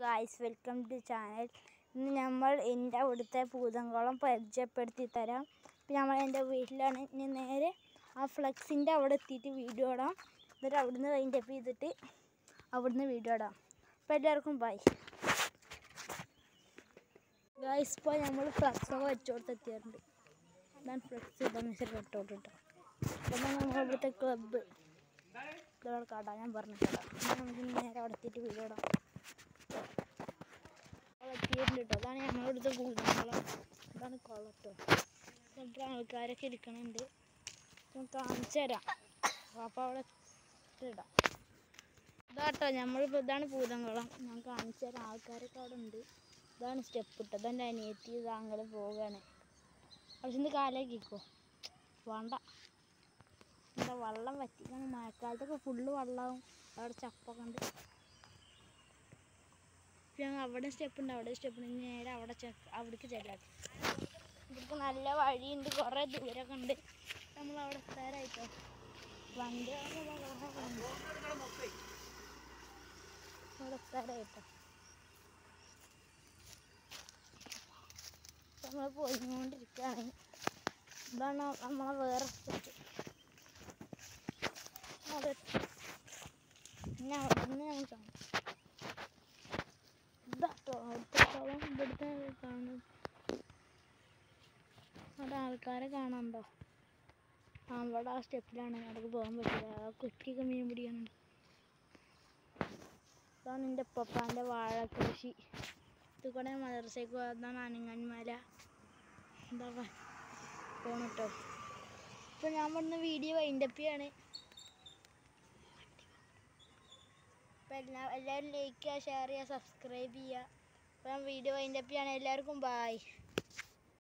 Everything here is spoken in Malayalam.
ഗായ്സ് വെൽക്കം ടു ചാനൽ ഇന്ന് നമ്മൾ എന്റെ അവിടുത്തെ പൂതംകുളം പരിചയപ്പെടുത്തി തരാം. ഇപ്പം നമ്മൾ എന്റെ വീട്ടിലാണ്. ഇനി നേരെ ആ ഫ്ലെക്സിന്റെ അവിടെ എത്തിയിട്ട് വീഡിയോ ഇടാം. എന്നിട്ട് അവിടുന്ന് അതിന്റെ അപ്പ് ചെയ്തിട്ട് അവിടുന്ന് വീഡിയോ ഇടാം. അപ്പം എല്ലാവർക്കും ബൈ ഗായ്സ് ഇപ്പോൾ നമ്മൾ ഫ്ലക്സൊക്കെ വെച്ചോടത്ത് എത്തിയിട്ടുണ്ട്. ഞാൻ ഫ്ലക്സ് ഇടാൻ വെച്ചാൽ കെട്ടോട്ട് കേട്ടോ അപ്പം നമ്മൾ ഇവിടുത്തെ ക്ലബ്ബ് ഞാൻ പറഞ്ഞ കേട്ടോ നമുക്ക് നേരെ അവിടെ എത്തിയിട്ട് വീഡിയോ ഇടാം. എത്തിയിട്ടുണ്ട് അതാണ് ഞങ്ങളുടെ കുളം ഇതാണ് കുളം കേട്ടോ എന്നിട്ട് ആൾക്കാരൊക്കെ ഇരിക്കണുണ്ട് കാണിച്ചു തരാം. അപ്പോൾ അവിടെ ഇടാം. ഇതാട്ടോ നമ്മളിപ്പോൾ ഇതാണ് പൂതംകുളം ഞാൻ കാണിച്ചു തരാം. ആൾക്കാരൊക്കെ അവിടെ ഉണ്ട്. ഇതാണ് സ്റ്റെപ്പ് ഇട്ടത്. എന്റെ അനിയത്തി താങ്കൾ പോവുകയാണ്. അവിടെ ചെന്ന് കാലാക്കിക്കോ വേണ്ട. എന്താ വെള്ളം വറ്റി മഴക്കാലത്തൊക്കെ ഫുള്ള് വെള്ളമാവും അവിടെ ചപ്പൊക്കെ ഉണ്ട്. അവിടെ സ്റ്റെപ്പ് ഉണ്ട് അവിടെ സ്റ്റെപ്പ് ഉണ്ട്. നേരെ അവിടെ അവിടേക്ക് ചെല്ലാം. ഇവിടേക്ക് നല്ല വഴിയുണ്ട് കുറേ ദൂരമൊക്കെ ഉണ്ട്. നമ്മൾ അവിടെ എത്താറായിട്ടോ? വണ്ടി അവിടെ എത്താറായിട്ടോ? നമ്മൾ പോയിക്കൊണ്ടിരിക്കുകയാണ്. ഇതാണ് നമ്മളെ വേറെ സ്ഥലത്ത് അവിടെ പിന്നെ അവിടെ നിന്ന് ഞങ്ങൾ കാണും ഇതാട്ടോ അവിടുത്തെ കുളം ഇവിടുത്തെ കാണുന്നത് അവിടെ ആൾക്കാരെ കാണാനുണ്ടോ അവിടെ ആ സ്റ്റെപ്പിലാണ്. അവിടെ പോകാൻ പറ്റില്ല. ആ കുറ്റിയൊക്കെ മീൻ പിടിക്കാനുണ്ട് ഇതാണ് എന്റെ പപ്പാന്റെ വാഴ കൃഷി. ഇത് കൂടെ മദർസയ്ക്ക് പോയതാണ് അനങ്ങന്മല എന്താ പോണട്ടോ ഇപ്പം ഞാൻ വന്ന വീഡിയോ വൈൻഡപ്പിയാണ് അപ്പം എല്ലാ എല്ലാവരും ലൈക്ക് ചെയ്യുക ഷെയർ ചെയ്യുക സബ്സ്ക്രൈബ് ചെയ്യുക. ഞാൻ വീഡിയോ വൈൻഡപ്പിയാണ് എല്ലാവർക്കും ബായ്